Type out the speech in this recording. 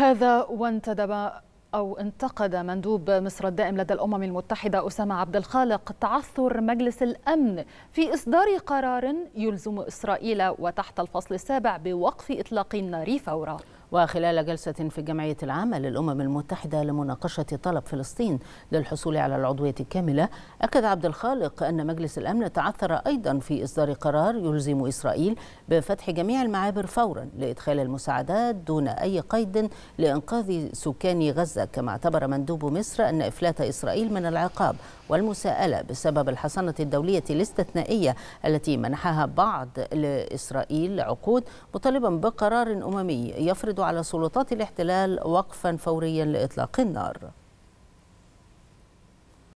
هذا وانتدب أو انتقد مندوب مصر الدائم لدى الأمم المتحدة أسامة عبد الخالق تعثر مجلس الأمن في إصدار قرار يلزم إسرائيل وتحت الفصل السابع بوقف إطلاق النار فورا. وخلال جلسة في الجمعية العامة للأمم المتحدة لمناقشة طلب فلسطين للحصول على العضوية الكاملة أكد عبد الخالق أن مجلس الأمن تعثر أيضا في إصدار قرار يلزم إسرائيل بفتح جميع المعابر فورا لإدخال المساعدات دون أي قيد لإنقاذ سكان غزة. كما اعتبر مندوب مصر أن إفلات إسرائيل من العقاب والمساءلة بسبب الحصانة الدولية الاستثنائية التي منحها بعض لإسرائيل عقود مطالبا بقرار أممي يفرض على سلطات الاحتلال وقفا فوريا لإطلاق النار.